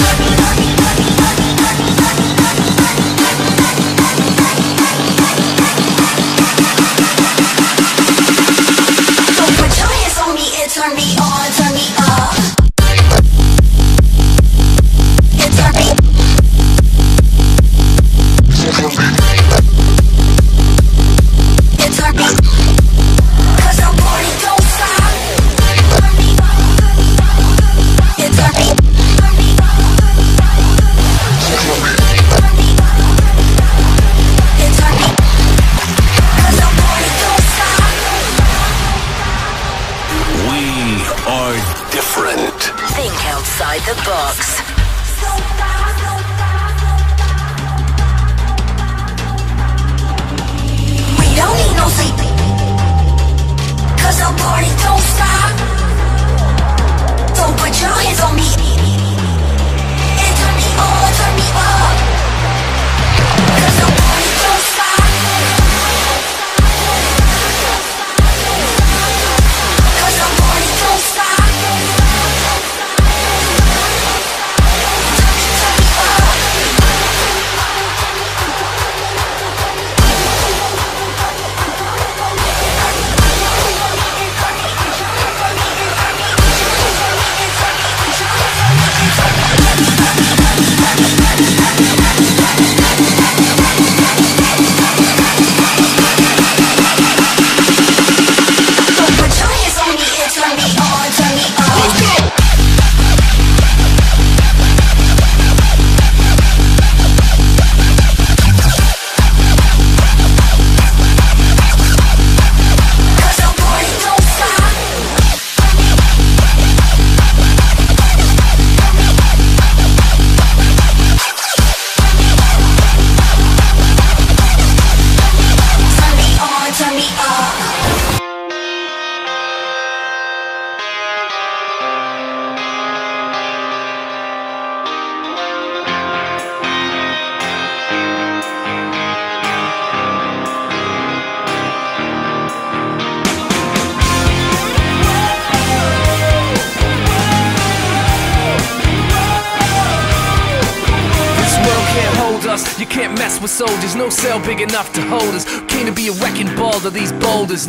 Let me Outside the Box.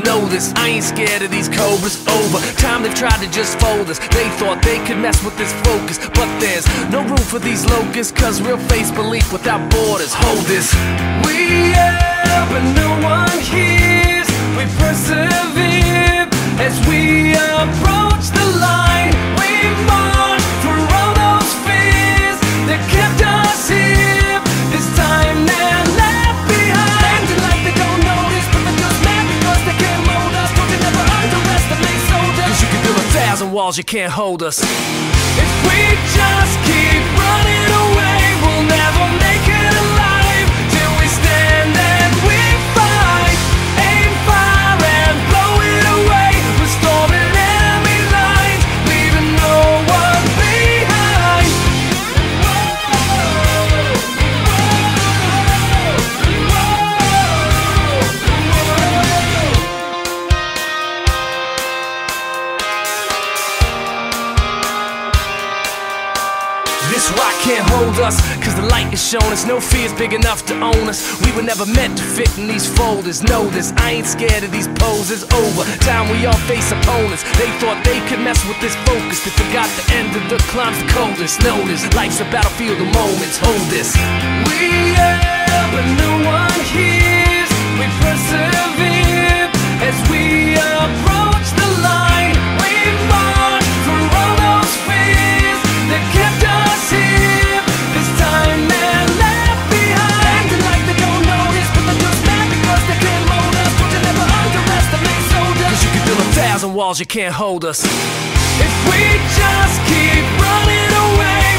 Know this. I ain't scared of these cobras. Over time they've tried to just fold us. They thought they could mess with this focus, but there's no room for these locusts. Cause real face belief without borders. Hold this. We yell, but no one hears. We persevere walls, you can't hold us. If we just keep running away, we'll never make it us, cause the light is shown us. No fear's big enough to own us. We were never meant to fit in these folders. Know this, I ain't scared of these poses. Over time, we all face opponents. They thought they could mess with this focus. They forgot the end of the climb's the coldest. This, life's a battlefield of moments. Hold this. We yell, but no one walls, you can't hold us. If we just keep running away,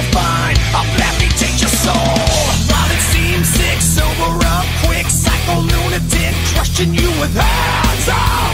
you'll find I'll gladly take your soul. While it seems sick, sober up quick, psycho lunatic, crushing you with hands.